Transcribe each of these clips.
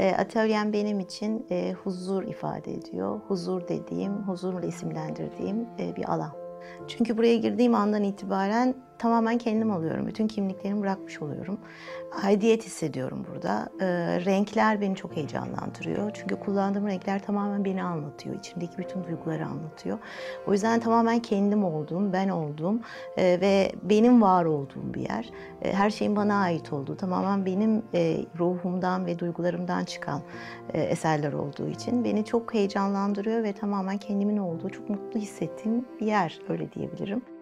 E, atölyem benim için e, huzur ifade ediyor. Huzur dediğim, huzurla isimlendirdiğim e, bir alan. Çünkü buraya girdiğim andan itibaren tamamen kendim oluyorum. Bütün kimliklerimi bırakmış oluyorum. Aidiyet hissediyorum burada. Ee, renkler beni çok heyecanlandırıyor. Çünkü kullandığım renkler tamamen beni anlatıyor. İçimdeki bütün duyguları anlatıyor. O yüzden tamamen kendim olduğum, ben olduğum e, ve benim var olduğum bir yer. E, her şeyin bana ait olduğu, tamamen benim e, ruhumdan ve duygularımdan çıkan e, eserler olduğu için beni çok heyecanlandırıyor ve tamamen kendimin olduğu, çok mutlu hissettiğim bir yer öyle diyebilirim.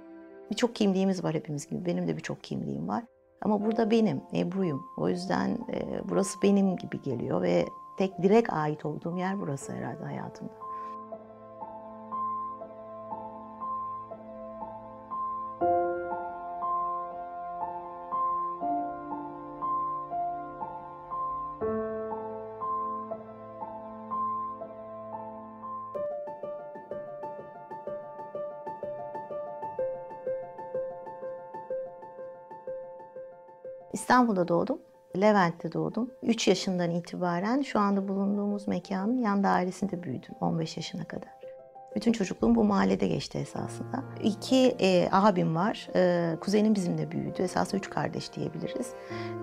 Birçok kimliğimiz var hepimiz gibi. Benim de birçok kimliğim var. Ama burada benim, Ebru'yum. O yüzden e, burası benim gibi geliyor ve tek direkt ait olduğum yer burası herhalde hayatımda. İstanbul'da doğdum. Levent'te doğdum. 3 yaşından itibaren şu anda bulunduğumuz mekanın yan dairesinde büyüdüm 15 yaşına kadar. Bütün çocukluğum bu mahallede geçti esasında. İki e, abim var. E, kuzenim bizimle büyüdü. Esasında üç kardeş diyebiliriz.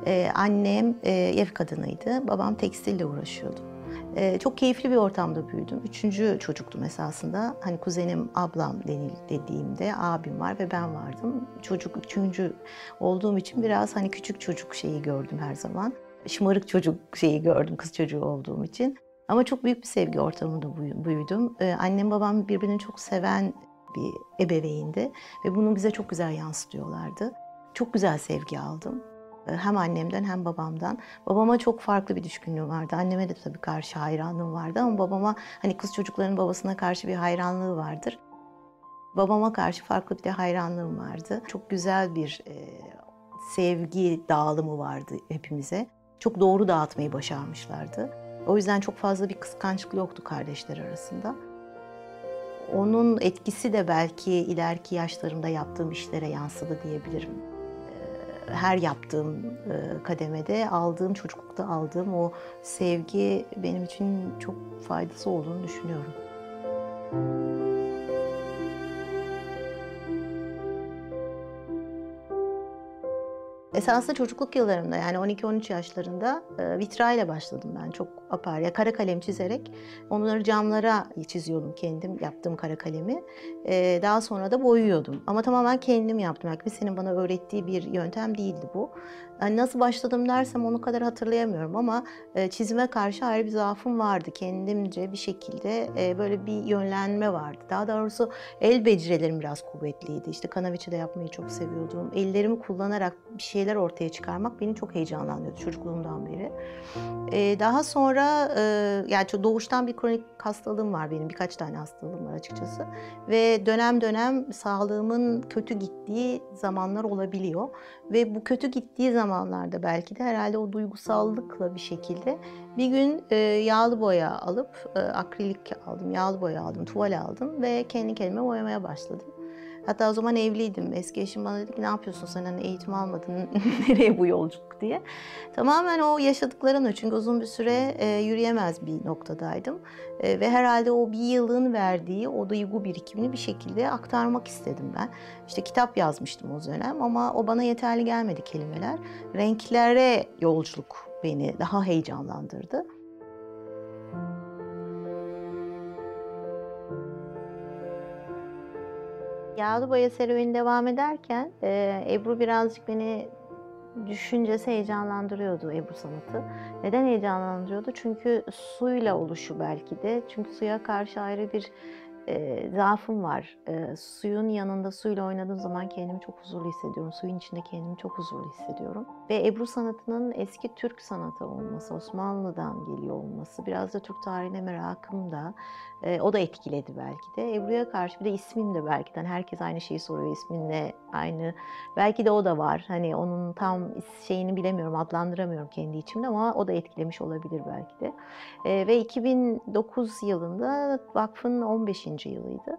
E, annem e, ev kadınıydı. Babam tekstille uğraşıyordu. Ee, çok keyifli bir ortamda büyüdüm. Üçüncü çocuktum esasında. Hani kuzenim, ablam denil dediğimde abim var ve ben vardım. Çocuk üçüncü olduğum için biraz hani küçük çocuk şeyi gördüm her zaman. Şımarık çocuk şeyi gördüm kız çocuğu olduğum için. Ama çok büyük bir sevgi ortamında büyüdüm. Ee, annem babam birbirini çok seven bir ebeveyndi ve bunu bize çok güzel yansıtıyorlardı. Çok güzel sevgi aldım. Hem annemden hem babamdan. Babama çok farklı bir düşkünlüğü vardı. Anneme de tabii karşı hayranlığım vardı ama babama hani kız çocukların babasına karşı bir hayranlığı vardır. Babama karşı farklı bir de hayranlığım vardı. Çok güzel bir e, sevgi dağılımı vardı hepimize. Çok doğru dağıtmayı başarmışlardı. O yüzden çok fazla bir kıskançlık yoktu kardeşler arasında. Onun etkisi de belki ileriki yaşlarımda yaptığım işlere yansıdı diyebilirim her yaptığım e, kademede aldığım, çocuklukta aldığım o sevgi benim için çok faydası olduğunu düşünüyorum. Esasında çocukluk yıllarımda yani 12-13 yaşlarında e, vitrayla başladım ben çok apar. Ya kara kalem çizerek onları camlara çiziyordum kendim yaptığım kara kalemi. E, daha sonra da boyuyordum. Ama tamamen kendim yaptım. Yani kimsenin bana öğrettiği bir yöntem değildi bu. Yani nasıl başladım dersem onu kadar hatırlayamıyorum ama e, çizime karşı ayrı bir zaafım vardı. Kendimce bir şekilde e, böyle bir yönlenme vardı. Daha doğrusu el becerilerim biraz kuvvetliydi. İşte kanaviçe yapmayı çok seviyordum. Ellerimi kullanarak bir şeyler ortaya çıkarmak beni çok heyecanlandırıyordu çocukluğumdan beri. E, daha sonra e, yani doğuştan bir kronik hastalığım var benim. Birkaç tane hastalığım var açıkçası. Ve dönem dönem sağlığımın kötü gittiği zamanlar olabiliyor. Ve bu kötü gittiği zamanlarda belki de herhalde o duygusallıkla bir şekilde bir gün e, yağlı boya alıp e, akrilik aldım, yağlı boya aldım, tuval aldım ve kendi kendime boyamaya başladım. Hatta o zaman evliydim. Eski eşim bana dedi ki ne yapıyorsun sen hani eğitim almadın nereye bu yolculuk diye. Tamamen o yaşadıklarımla çünkü uzun bir süre e, yürüyemez bir noktadaydım. E, ve herhalde o bir yılın verdiği o duygu birikimini bir şekilde aktarmak istedim ben. İşte kitap yazmıştım o dönem ama o bana yeterli gelmedi kelimeler. Renklere yolculuk beni daha heyecanlandırdı. Yağlı boya serüveni devam ederken e, Ebru birazcık beni düşüncesi heyecanlandırıyordu Ebru sanatı. Neden heyecanlandırıyordu? Çünkü suyla oluşu belki de. Çünkü suya karşı ayrı bir e, zaafım var. E, suyun yanında suyla oynadığım zaman kendimi çok huzurlu hissediyorum. Suyun içinde kendimi çok huzurlu hissediyorum. Ve Ebru sanatının eski Türk sanatı olması, Osmanlı'dan geliyor olması, biraz da Türk tarihine merakım da e, o da etkiledi belki de. Ebru'ya karşı bir de ismim de belki de hani herkes aynı şeyi soruyor isminle aynı. Belki de o da var. Hani onun tam şeyini bilemiyorum, adlandıramıyorum kendi içimde ama o da etkilemiş olabilir belki de. E, ve 2009 yılında vakfın 15 yılıydı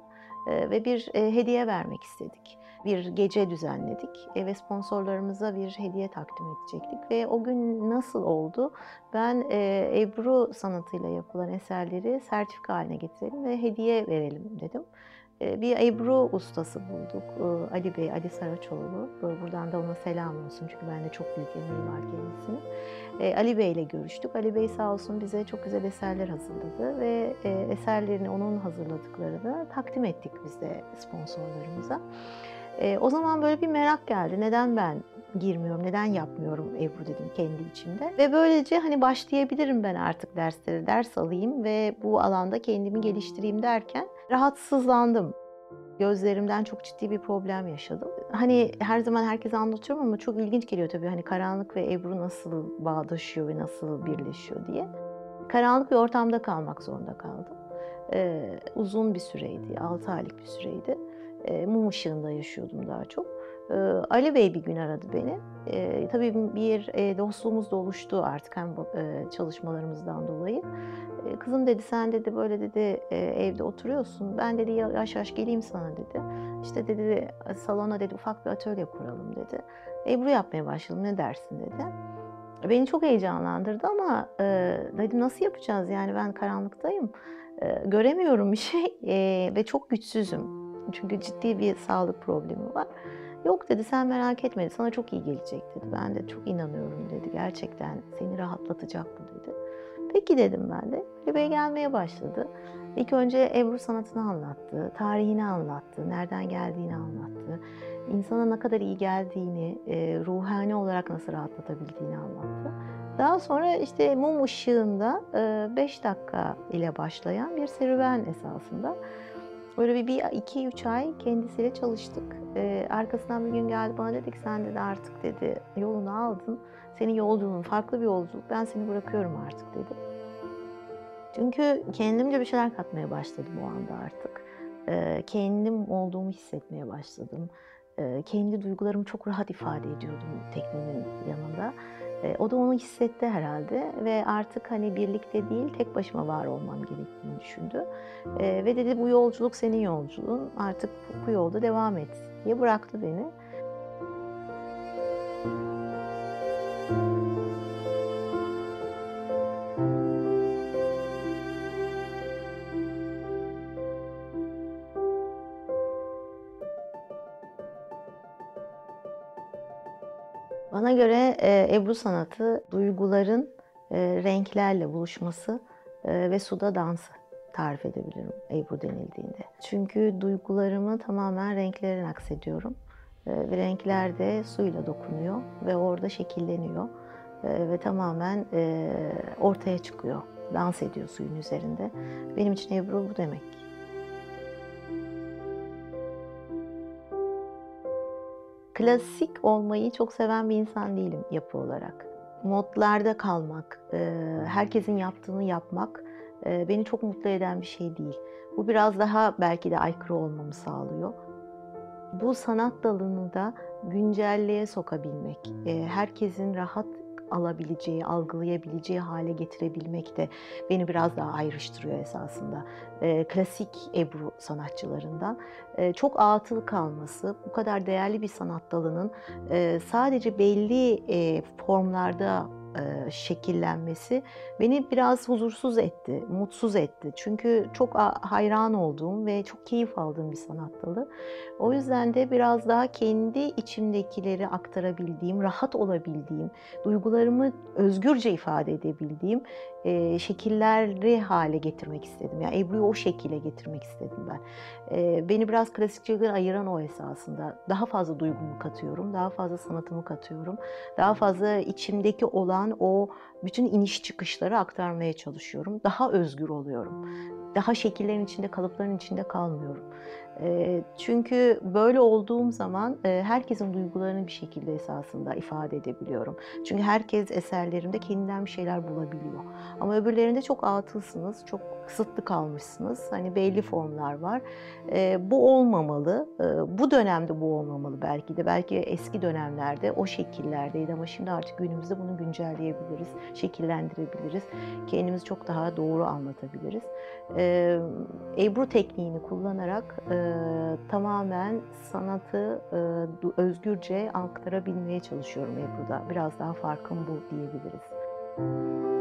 ve bir hediye vermek istedik. bir gece düzenledik e, ve sponsorlarımıza bir hediye takdim edecektik. Ve o gün nasıl oldu? Ben e, Ebru sanatıyla yapılan eserleri sertifika haline getirelim ve hediye verelim dedim. E, bir Ebru ustası bulduk. E, Ali Bey, Ali Saraçoğlu. E, Buradan da ona selam olsun çünkü bende çok büyük emeği var kendisinin. E, Ali Bey ile görüştük. Ali Bey sağ olsun bize çok güzel eserler hazırladı ve e, eserlerini onun hazırladıklarını takdim ettik biz de sponsorlarımıza. E, o zaman böyle bir merak geldi. Neden ben girmiyorum, neden yapmıyorum Ebru dedim kendi içimde. Ve böylece hani başlayabilirim ben artık derslere, ders alayım ve bu alanda kendimi geliştireyim derken rahatsızlandım. Gözlerimden çok ciddi bir problem yaşadım. Hani her zaman herkese anlatıyorum ama çok ilginç geliyor tabii hani karanlık ve Ebru nasıl bağdaşıyor ve nasıl birleşiyor diye. Karanlık bir ortamda kalmak zorunda kaldım. Ee, uzun bir süreydi, 6 aylık bir süreydi. Ee, mum ışığında yaşıyordum daha çok. Ee, Ali Bey bir gün aradı beni. Ee, tabii bir e, dostluğumuz da oluştu artık hem e, çalışmalarımızdan dolayı. Ee, Kızım dedi sen dedi böyle dedi e, evde oturuyorsun. Ben dedi yavaş yavaş geleyim sana dedi. İşte dedi salona dedi ufak bir atölye kuralım dedi. Ebru yapmaya başladım ne dersin dedi. Beni çok heyecanlandırdı ama e, dedim nasıl yapacağız yani ben karanlıktayım. E, göremiyorum bir şey e, ve çok güçsüzüm. Çünkü ciddi bir sağlık problemi var. Yok dedi sen merak etme sana çok iyi gelecek dedi. Ben de çok inanıyorum dedi. Gerçekten seni rahatlatacak bu dedi. Peki dedim ben de. Bebeğe gelmeye başladı. İlk önce Ebru sanatını anlattı, tarihini anlattı, nereden geldiğini anlattı. insana ne kadar iyi geldiğini, e, ruhani olarak nasıl rahatlatabildiğini anlattı. Daha sonra işte mum ışığında 5 dakika ile başlayan bir serüven esasında. Böyle bir, bir iki üç ay kendisiyle çalıştık. Ee, arkasından bir gün geldi bana dedi ki sen dedi artık dedi yolunu aldın. Senin yolculuğun farklı bir yolculuk. Ben seni bırakıyorum artık dedi. Çünkü kendimce bir şeyler katmaya başladım o anda artık. Ee, kendim olduğumu hissetmeye başladım. Ee, kendi duygularımı çok rahat ifade ediyordum teknenin yanında. Ee, o da onu hissetti herhalde ve artık hani birlikte değil tek başıma var olmam gerektiğini düşündü. Ee, ve dedi bu yolculuk senin yolculuğun artık bu yolda devam et diye bıraktı beni. Bana göre e, Ebru sanatı duyguların e, renklerle buluşması e, ve suda dansı tarif edebilirim Ebru denildiğinde. Çünkü duygularımı tamamen renklere aksediyorum. E, ve renkler de suyla dokunuyor ve orada şekilleniyor. E, ve tamamen e, ortaya çıkıyor. Dans ediyor suyun üzerinde. Benim için Ebru bu demek. Klasik olmayı çok seven bir insan değilim yapı olarak. Modlarda kalmak, herkesin yaptığını yapmak beni çok mutlu eden bir şey değil. Bu biraz daha belki de aykırı olmamı sağlıyor. Bu sanat dalını da güncelliğe sokabilmek, herkesin rahat alabileceği, algılayabileceği hale getirebilmek de beni biraz daha ayrıştırıyor esasında. E, klasik Ebru sanatçılarından. E, çok atıl kalması, bu kadar değerli bir sanat dalının e, sadece belli e, formlarda şekillenmesi beni biraz huzursuz etti, mutsuz etti. Çünkü çok hayran olduğum ve çok keyif aldığım bir sanat dalı. O yüzden de biraz daha kendi içimdekileri aktarabildiğim, rahat olabildiğim, duygularımı özgürce ifade edebildiğim e, şekilleri hale getirmek istedim. Yani Ebru'yu o şekile getirmek istedim ben. E, beni biraz klasikçilikten ayıran o esasında. Daha fazla duygumu katıyorum, daha fazla sanatımı katıyorum. Daha fazla içimdeki olan o bütün iniş çıkışları aktarmaya çalışıyorum. Daha özgür oluyorum. Daha şekillerin içinde, kalıpların içinde kalmıyorum. Çünkü böyle olduğum zaman herkesin duygularını bir şekilde esasında ifade edebiliyorum. Çünkü herkes eserlerimde kendinden bir şeyler bulabiliyor. Ama öbürlerinde çok atılsınız, çok kısıtlı kalmışsınız. Hani belli formlar var. E, bu olmamalı. E, bu dönemde bu olmamalı belki de. Belki eski dönemlerde o şekillerdeydi ama şimdi artık günümüzde bunu güncelleyebiliriz, şekillendirebiliriz. Kendimizi çok daha doğru anlatabiliriz. E, Ebru tekniğini kullanarak e, tamamen sanatı e, özgürce aktarabilmeye çalışıyorum Ebru'da. Biraz daha farkım bu diyebiliriz.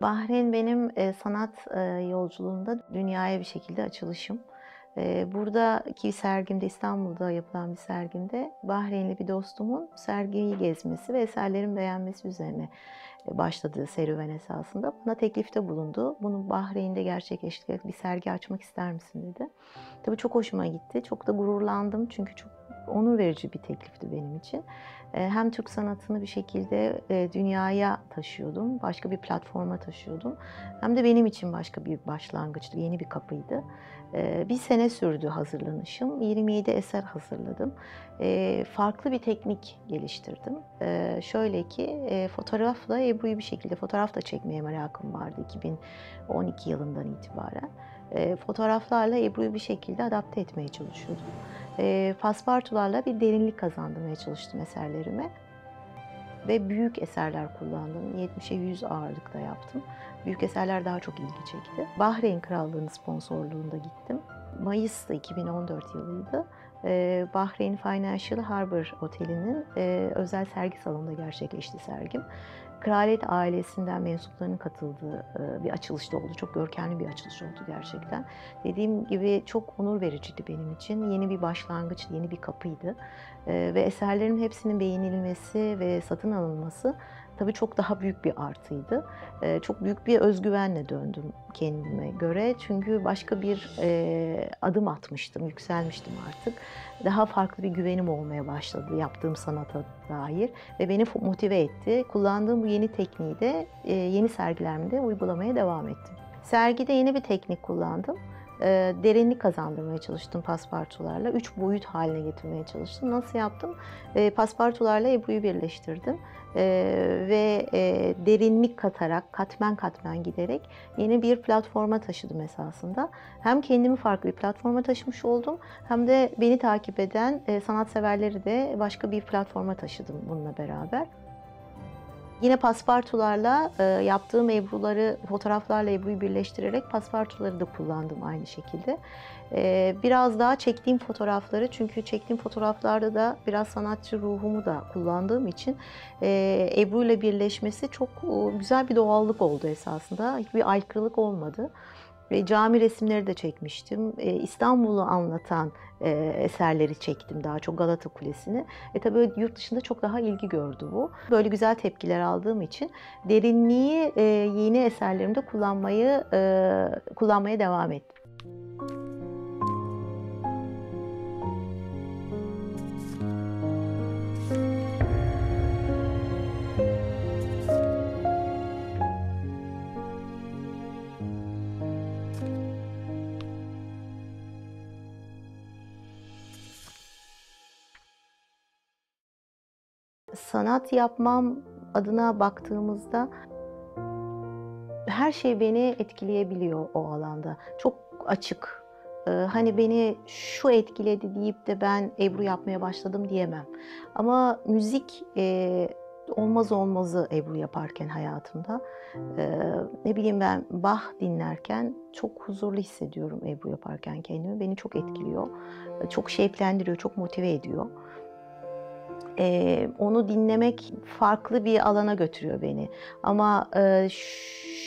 Bahreyn benim e, sanat e, yolculuğunda dünyaya bir şekilde açılışım. E, buradaki sergimde, İstanbul'da yapılan bir sergimde Bahreynli bir dostumun sergiyi gezmesi ve eserlerin beğenmesi üzerine başladığı serüven esasında bana teklifte bulundu. Bunu Bahreyn'de gerçekleştirerek bir sergi açmak ister misin dedi. Tabii çok hoşuma gitti. Çok da gururlandım çünkü çok onur verici bir teklifti benim için. Hem Türk sanatını bir şekilde dünyaya taşıyordum, başka bir platforma taşıyordum. Hem de benim için başka bir başlangıçtı, yeni bir kapıydı. Bir sene sürdü hazırlanışım. 27 eser hazırladım. Farklı bir teknik geliştirdim. Şöyle ki fotoğrafla Ebru'yu bir şekilde fotoğraf da çekmeye merakım vardı 2012 yılından itibaren. Fotoğraflarla Ebru'yu bir şekilde adapte etmeye çalışıyordum. Paspartularla bir derinlik kazandırmaya çalıştım eserlerime. Ve büyük eserler kullandım. 70'e 100 ağırlıkta yaptım. Büyük eserler daha çok ilgi çekti. Bahreyn Krallığı'nın sponsorluğunda gittim. Mayıs'ta 2014 yılıydı. Bahreyn Financial Harbor Oteli'nin özel sergi salonunda gerçekleşti sergim. Kraliyet ailesinden mensuplarının katıldığı bir açılışta oldu. Çok görkemli bir açılış oldu gerçekten. Dediğim gibi çok onur vericiydi benim için. Yeni bir başlangıç, yeni bir kapıydı. Ve eserlerin hepsinin beğenilmesi ve satın alınması tabii çok daha büyük bir artıydı. Çok büyük bir özgüvenle döndüm kendime göre. Çünkü başka bir adım atmıştım, yükselmiştim artık. Daha farklı bir güvenim olmaya başladı yaptığım sanata dair ve beni motive etti. Kullandığım bu yeni tekniği de yeni sergilerimde uygulamaya devam ettim. Sergide yeni bir teknik kullandım derinlik kazandırmaya çalıştım paspartularla. Üç boyut haline getirmeye çalıştım. Nasıl yaptım? paspartularla Ebru'yu birleştirdim. ve derinlik katarak, katmen katmen giderek yeni bir platforma taşıdım esasında. Hem kendimi farklı bir platforma taşımış oldum hem de beni takip eden sanatseverleri de başka bir platforma taşıdım bununla beraber. Yine paspartularla e, yaptığım ebruları, fotoğraflarla ebruyu birleştirerek paspartuları da kullandım aynı şekilde. E, biraz daha çektiğim fotoğrafları, çünkü çektiğim fotoğraflarda da biraz sanatçı ruhumu da kullandığım için e, ebru ile birleşmesi çok e, güzel bir doğallık oldu esasında. Hiçbir aykırılık olmadı. Ve cami resimleri de çekmiştim. E, İstanbul'u anlatan e, eserleri çektim daha çok Galata Kulesi'ni. E tabii yurt dışında çok daha ilgi gördü bu. Böyle güzel tepkiler aldığım için derinliği e, yeni eserlerimde kullanmayı e, kullanmaya devam ettim. Sanat yapmam adına baktığımızda her şey beni etkileyebiliyor o alanda. Çok açık. Ee, hani beni şu etkiledi deyip de ben Ebru yapmaya başladım diyemem. Ama müzik e, olmaz olmazı Ebru yaparken hayatımda. Ee, ne bileyim ben Bach dinlerken çok huzurlu hissediyorum Ebru yaparken kendimi. Beni çok etkiliyor. Çok şevklendiriyor, çok motive ediyor e, onu dinlemek farklı bir alana götürüyor beni. Ama e,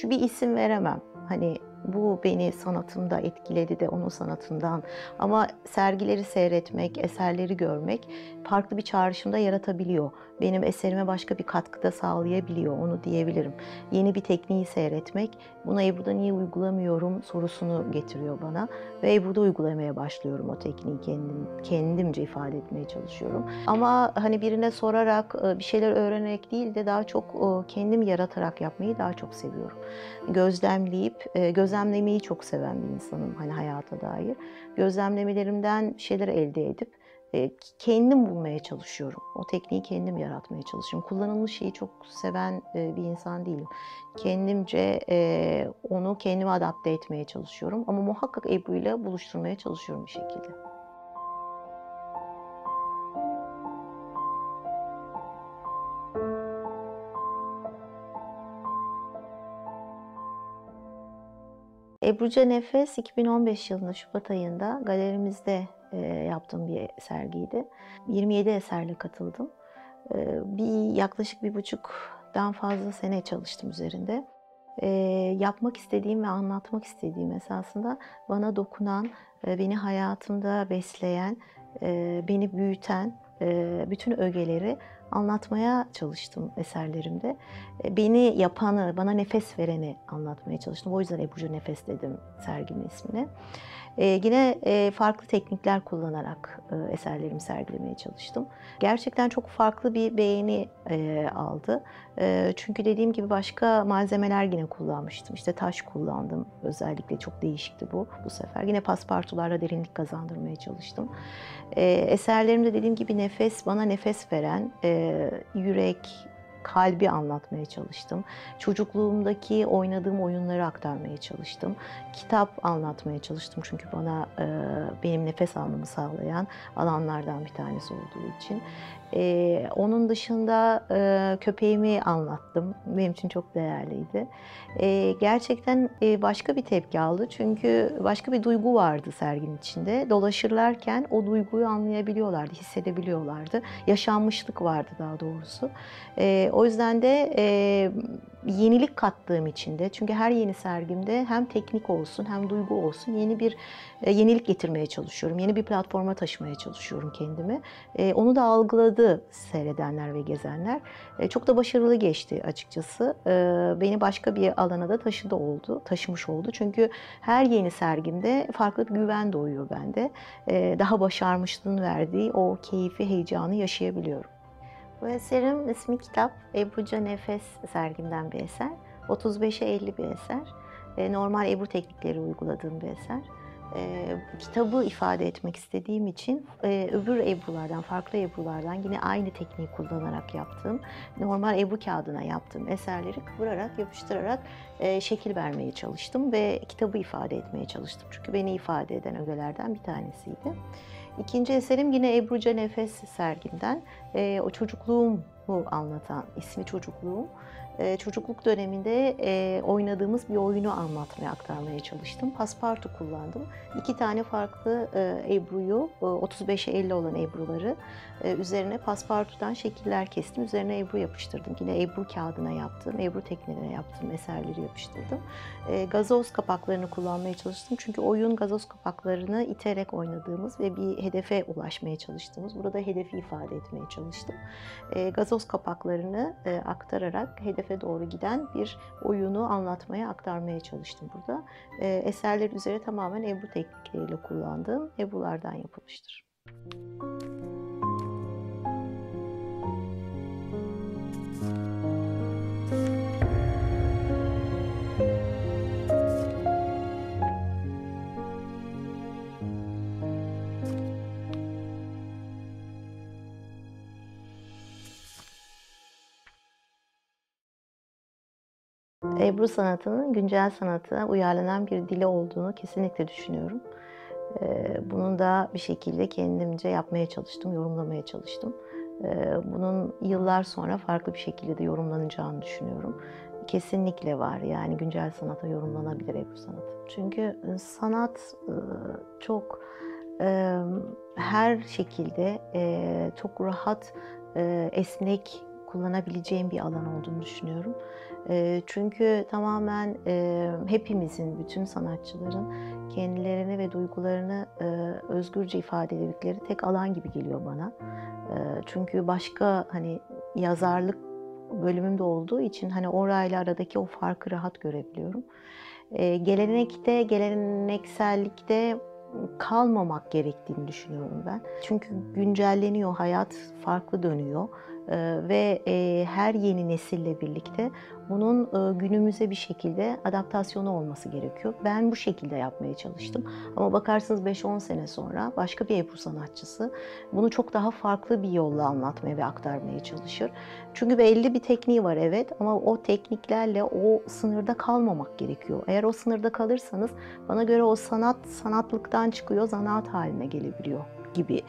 şu bir isim veremem. Hani bu beni sanatımda etkiledi de onun sanatından. Ama sergileri seyretmek, eserleri görmek farklı bir çağrışımda yaratabiliyor. Benim eserime başka bir katkıda sağlayabiliyor, onu diyebilirim. Yeni bir tekniği seyretmek, bunu Ebru'da niye uygulamıyorum sorusunu getiriyor bana. Ve Ebru'da uygulamaya başlıyorum o tekniği kendim, kendimce ifade etmeye çalışıyorum. Ama hani birine sorarak, e, bir şeyler öğrenerek değil de daha çok kendim yaratarak yapmayı daha çok seviyorum. Gözlemleyip, e, gözlemlemeyi çok seven bir insanım hani hayata dair. Gözlemlemelerimden şeyler elde edip e, kendim bulmaya çalışıyorum. O tekniği kendim yaratmaya çalışıyorum. Kullanılmış şeyi çok seven e, bir insan değilim. Kendimce e, onu kendime adapte etmeye çalışıyorum. Ama muhakkak Ebru ile buluşturmaya çalışıyorum bir şekilde. Ebruca Nefes 2015 yılında Şubat ayında galerimizde e, yaptığım bir sergiydi. 27 eserle katıldım. E, bir yaklaşık bir buçuktan fazla sene çalıştım üzerinde. E, yapmak istediğim ve anlatmak istediğim esasında bana dokunan, beni hayatımda besleyen, beni büyüten bütün ögeleri anlatmaya çalıştım eserlerimde. E, beni yapanı, bana nefes vereni anlatmaya çalıştım. O yüzden Ebru'cu Nefes dedim sergimin ismine. Ee, yine e, farklı teknikler kullanarak e, eserlerimi sergilemeye çalıştım. Gerçekten çok farklı bir beğeni e, aldı. E, çünkü dediğim gibi başka malzemeler yine kullanmıştım. İşte taş kullandım özellikle çok değişikti bu bu sefer. Yine paspartularla derinlik kazandırmaya çalıştım. E, eserlerimde dediğim gibi nefes, bana nefes veren, e, yürek, kalbi anlatmaya çalıştım. Çocukluğumdaki oynadığım oyunları aktarmaya çalıştım. Kitap anlatmaya çalıştım çünkü bana e, benim nefes almamı sağlayan alanlardan bir tanesi olduğu için. E, onun dışında e, köpeğimi anlattım. Benim için çok değerliydi. E, gerçekten e, başka bir tepki aldı çünkü başka bir duygu vardı serginin içinde. Dolaşırlarken o duyguyu anlayabiliyorlardı, hissedebiliyorlardı. Yaşanmışlık vardı daha doğrusu. E, o yüzden de e, yenilik kattığım için de çünkü her yeni sergimde hem teknik olsun hem duygu olsun yeni bir e, yenilik getirmeye çalışıyorum. Yeni bir platforma taşımaya çalışıyorum kendimi. E, onu da algıladı seyredenler ve gezenler. E, çok da başarılı geçti açıkçası. E, beni başka bir alana da taşıdı oldu, taşımış oldu. Çünkü her yeni sergimde farklı bir güven doğuyor bende. E, daha başarmışlığın verdiği o keyfi, heyecanı yaşayabiliyorum. Bu eserim ismi kitap Ebruca Nefes sergimden bir eser. 35'e 50 bir eser. E, normal Ebru teknikleri uyguladığım bir eser. E, kitabı ifade etmek istediğim için e, öbür Ebrulardan, farklı Ebrulardan yine aynı tekniği kullanarak yaptığım, normal Ebru kağıdına yaptığım eserleri kıvırarak, yapıştırarak e, şekil vermeye çalıştım ve kitabı ifade etmeye çalıştım. Çünkü beni ifade eden ögelerden bir tanesiydi. İkinci eserim yine Ebruca Nefes sergimden. E, o çocukluğumu anlatan, ismi çocukluğum. E, çocukluk döneminde e, oynadığımız bir oyunu anlatmaya, aktarmaya çalıştım. Paspartu kullandım. İki tane farklı e, Ebru'yu, e, 35'e 50 olan Ebru'ları e, üzerine paspartudan şekiller kestim. Üzerine Ebru yapıştırdım. Yine Ebru kağıdına yaptım, Ebru tekniğine yaptığım eserleri yapıştırdım. Gazoz kapaklarını kullanmaya çalıştım. Çünkü oyun gazoz kapaklarını iterek oynadığımız ve bir hedefe ulaşmaya çalıştığımız, burada hedefi ifade etmeye çalıştım. Gazoz kapaklarını aktararak hedefe doğru giden bir oyunu anlatmaya, aktarmaya çalıştım burada. E, eserler üzere tamamen Ebru teknikleriyle kullandığım Ebru'lardan yapılmıştır. Ebru sanatının güncel sanata uyarlanan bir dili olduğunu kesinlikle düşünüyorum. Ee, bunun da bir şekilde kendimce yapmaya çalıştım, yorumlamaya çalıştım. Ee, bunun yıllar sonra farklı bir şekilde de yorumlanacağını düşünüyorum. Kesinlikle var yani güncel sanata yorumlanabilir Ebru sanatı. Çünkü e, sanat e, çok e, her şekilde çok rahat, esnek kullanabileceğim bir alan olduğunu düşünüyorum. Çünkü tamamen hepimizin, bütün sanatçıların kendilerini ve duygularını özgürce ifade edildikleri tek alan gibi geliyor bana. Çünkü başka hani yazarlık bölümümde olduğu için hani orayla aradaki o farkı rahat görebiliyorum. Gelenekte, geleneksellikte kalmamak gerektiğini düşünüyorum ben. Çünkü güncelleniyor, hayat farklı dönüyor. Ee, ve e, her yeni nesille birlikte bunun e, günümüze bir şekilde adaptasyonu olması gerekiyor. Ben bu şekilde yapmaya çalıştım. Ama bakarsınız 5-10 sene sonra başka bir Ebru sanatçısı bunu çok daha farklı bir yolla anlatmaya ve aktarmaya çalışır. Çünkü belli bir tekniği var evet ama o tekniklerle o sınırda kalmamak gerekiyor. Eğer o sınırda kalırsanız bana göre o sanat sanatlıktan çıkıyor, zanaat haline gelebiliyor gibi.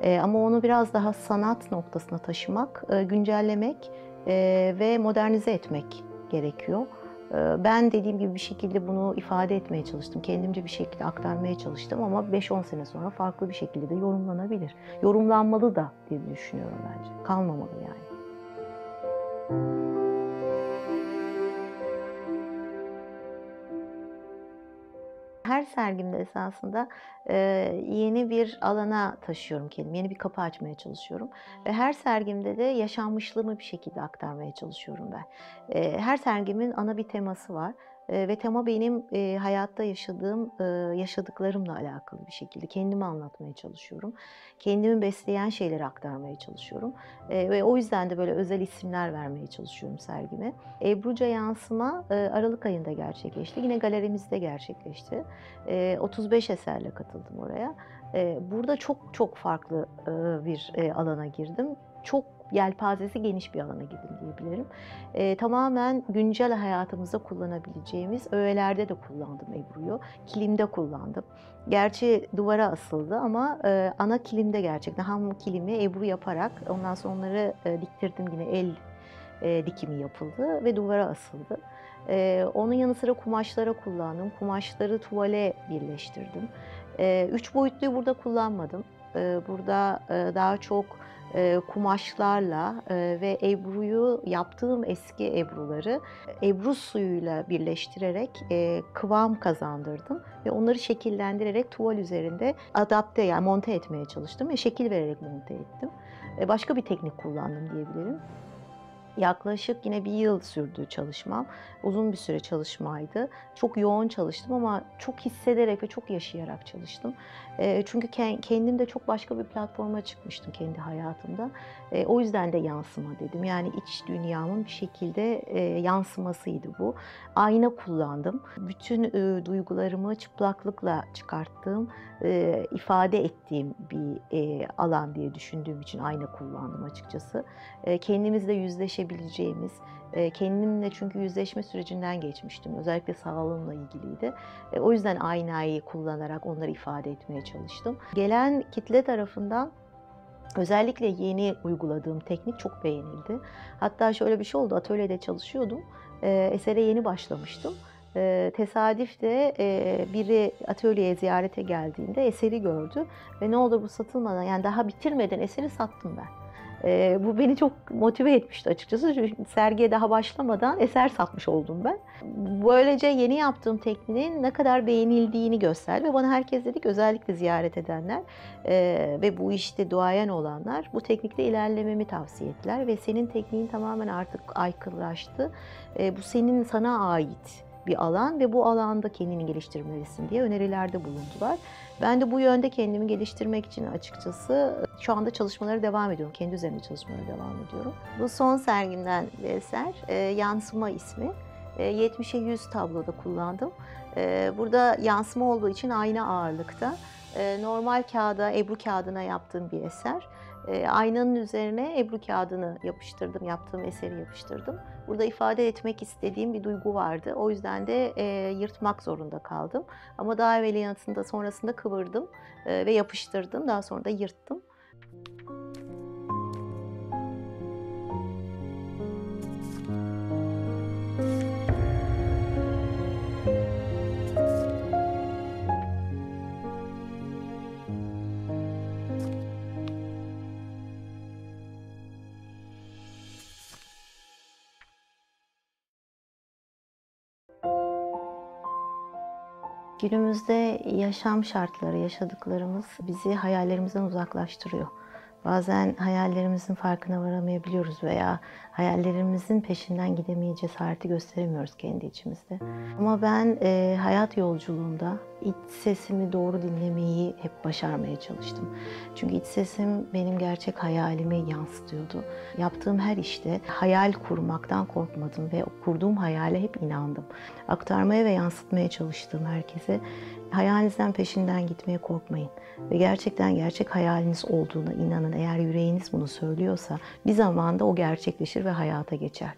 E, ama onu biraz daha sanat noktasına taşımak, e, güncellemek e, ve modernize etmek gerekiyor. E, ben dediğim gibi bir şekilde bunu ifade etmeye çalıştım. Kendimce bir şekilde aktarmaya çalıştım ama 5-10 sene sonra farklı bir şekilde de yorumlanabilir. Yorumlanmalı da diye düşünüyorum bence. Kalmamalı yani. Her sergimde esasında e, yeni bir alana taşıyorum kendimi, yeni bir kapı açmaya çalışıyorum. Ve her sergimde de yaşanmışlığımı bir şekilde aktarmaya çalışıyorum ben. E, her sergimin ana bir teması var. Ve tema benim e, hayatta yaşadığım, e, yaşadıklarımla alakalı bir şekilde kendimi anlatmaya çalışıyorum. Kendimi besleyen şeyleri aktarmaya çalışıyorum. E, ve o yüzden de böyle özel isimler vermeye çalışıyorum sergime. Ebruca Yansıma e, Aralık ayında gerçekleşti. Yine galerimizde gerçekleşti. E, 35 eserle katıldım oraya. E, burada çok çok farklı e, bir e, alana girdim. Çok yelpazesi geniş bir alana girdim diyebilirim. E, tamamen güncel hayatımızda kullanabileceğimiz öğelerde de kullandım Ebru'yu. Kilimde kullandım. Gerçi duvara asıldı ama e, ana kilimde gerçekten ham kilimi Ebru yaparak ondan sonra onları e, diktirdim yine el e, dikimi yapıldı ve duvara asıldı. E, onun yanı sıra kumaşlara kullandım. Kumaşları tuvale birleştirdim. E, üç boyutluyu burada kullanmadım. E, burada e, daha çok e, kumaşlarla e, ve ebruyu yaptığım eski ebruları ebru suyuyla birleştirerek e, kıvam kazandırdım ve onları şekillendirerek tuval üzerinde adapte yani monte etmeye çalıştım ve şekil vererek monte ettim. E, başka bir teknik kullandım diyebilirim. Yaklaşık yine bir yıl sürdü çalışmam. Uzun bir süre çalışmaydı. Çok yoğun çalıştım ama çok hissederek ve çok yaşayarak çalıştım. E, çünkü kendimde çok başka bir platforma çıkmıştım kendi hayatımda. E, o yüzden de yansıma dedim. Yani iç dünyamın bir şekilde e, yansımasıydı bu. Ayna kullandım. Bütün e, duygularımı çıplaklıkla çıkarttığım, e, ifade ettiğim bir e, alan diye düşündüğüm için ayna kullandım açıkçası. E, kendimizle yüzleşebileceğimiz, e, kendimle çünkü yüzleşme sürecinden geçmiştim. Özellikle sağlığımla ilgiliydi. E, o yüzden aynayı kullanarak onları ifade etmeye çalıştım. Gelen kitle tarafından Özellikle yeni uyguladığım teknik çok beğenildi. Hatta şöyle bir şey oldu, atölyede çalışıyordum. E, esere yeni başlamıştım. E, tesadüf de biri atölyeye ziyarete geldiğinde eseri gördü ve ne olur bu satılmadan yani daha bitirmeden eseri sattım ben. E, bu beni çok motive etmişti açıkçası. Sergiye daha başlamadan eser satmış oldum ben. Böylece yeni yaptığım tekniğin ne kadar beğenildiğini gösterdi ve bana herkes dedik özellikle ziyaret edenler e, ve bu işte duayen olanlar bu teknikte ilerlememi tavsiye ettiler ve senin tekniğin tamamen artık aykırılaştı. E, bu senin sana ait bir alan ve bu alanda kendini geliştirmelisin diye önerilerde bulundular. Ben de bu yönde kendimi geliştirmek için açıkçası şu anda çalışmalara devam ediyorum. Kendi üzerinde çalışmalara devam ediyorum. Bu son sergimden bir eser. E, Yansıma ismi. E, 70'e 100 tabloda kullandım. E, burada yansıma olduğu için ayna ağırlıkta. E, normal kağıda, ebru kağıdına yaptığım bir eser. E, aynanın üzerine ebru kağıdını yapıştırdım, yaptığım eseri yapıştırdım. Burada ifade etmek istediğim bir duygu vardı. O yüzden de e, yırtmak zorunda kaldım. Ama daha evveliyatında sonrasında kıvırdım e, ve yapıştırdım. Daha sonra da yırttım. Günümüzde yaşam şartları, yaşadıklarımız bizi hayallerimizden uzaklaştırıyor. Bazen hayallerimizin farkına varamayabiliyoruz veya hayallerimizin peşinden gidemeye cesareti gösteremiyoruz kendi içimizde. Ama ben e, hayat yolculuğumda iç sesimi doğru dinlemeyi hep başarmaya çalıştım. Çünkü iç sesim benim gerçek hayalimi yansıtıyordu. Yaptığım her işte hayal kurmaktan korkmadım ve kurduğum hayale hep inandım. Aktarmaya ve yansıtmaya çalıştığım herkese hayalinizden peşinden gitmeye korkmayın. Ve gerçekten gerçek hayaliniz olduğuna inanın. Eğer yüreğiniz bunu söylüyorsa bir zamanda o gerçekleşir ve hayata geçer.